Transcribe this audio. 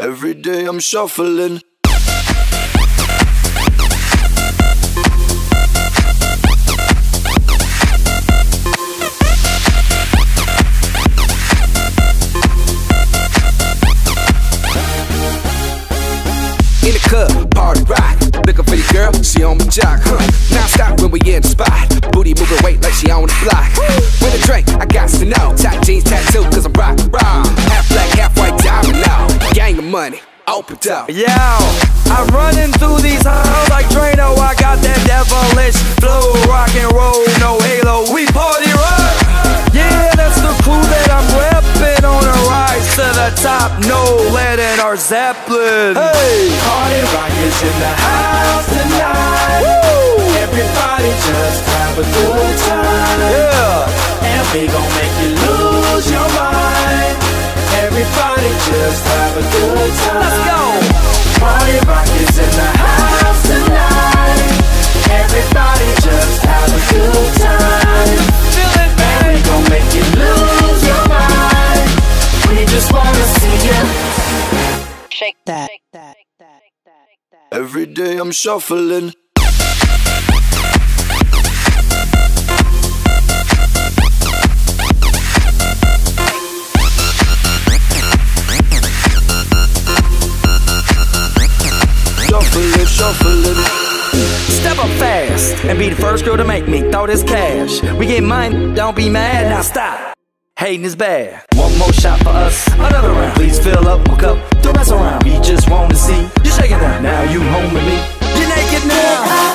Every day I'm shuffling. In the club, party rock. Looking for your girl, she on my jock, huh? Now stop when we in the spot. Booty moving weight like she on the block. With a drink, I got to know. Tight jeans tattoo, cause I'm rock, raw. Money, open up. Yo, I'm running through these halls like Drano. I got that devilish flow, rock and roll, no halo. We party rock. Yeah, that's the crew that I'm repping on a rise to the top. No lead in our Zeppelin. Hey, Party rock is in the house tonight. Everybody just have a good time. yeah. And we gon' make you lose your mind. Everybody just have a good time. Let's go. Party rock is in the house tonight. Everybody just have a good time. Feel it, And we gon' make you lose your mind. We just wanna see you. Shake that. Every day I'm shuffling. shuffling. Step up fast and be the first girl to make me throw this cash. We get mine, don't be mad, now stop. Hating is bad. One more shot for us, another round. Please fill up my cup, don't mess around. We just wanna see you shaking now. Now you home with me. You're naked now.